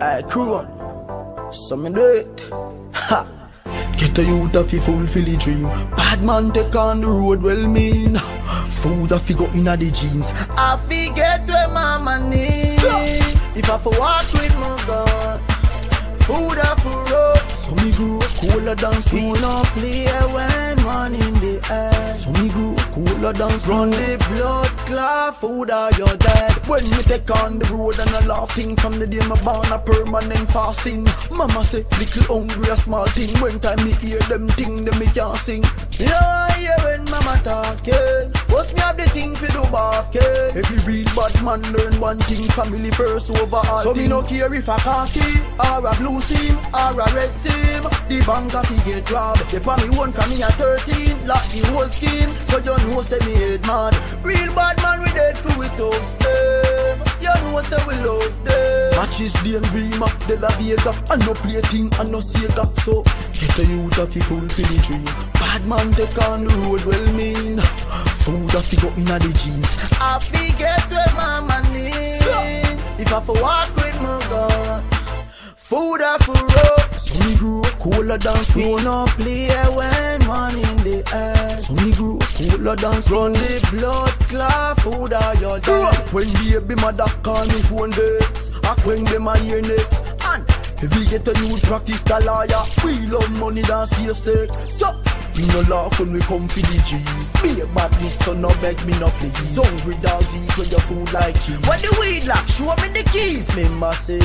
I crew on. So me do it. Ha. Get a youth if you fulfill the dream. Bad man take on the road, well mean. Food if you go in the jeans. I forget where mama needs. If I for walk with my God. Food up for road. So me grew cooler than speed. no play when one in the air. So me grew cooler than speed. Run the blood clot, food are your dead. When you take on the road and a laughing from the day my born a permanent fasting. Mama say little hungry a small thing. When time me hear them thing, them me can't sing. You I hear when mama. What's me have the thing for do barking? Every real bad man learn one thing, family first over all. So me no care if a khaki or a blue seam or a red seam. The bank a fi get robbed. They pay me one from me at 13, lock the whole scheme. So you know say me head mad. Real bad man we dead for we thugs them. You know say we love them. Matches dream up the La Vega. And no play thing and no Sega. So get a youth of fi fulfill the dream. Bad man take on the road well mean. Fi go inna the jeans. I forget where mama needs. If I for walk with my God. Food up for road. So me grew up cooler than speed. No play when man in the air. So me grew cooler than speed. Run the blood clot, food are your dead. When baby mother call me phone dates. Back when them a hear next. And if we get a youth practice the lawyer. We love money than safe stake. So we no laugh when we come for the G's. Be a badness so no beg me no please. Hungry dogs eat when your food like cheese. When the weed lock, show me the keys. Remember say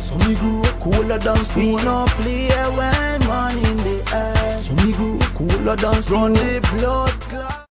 So me grew up cooler than speed. We no play when one in the than speed. Run the blood.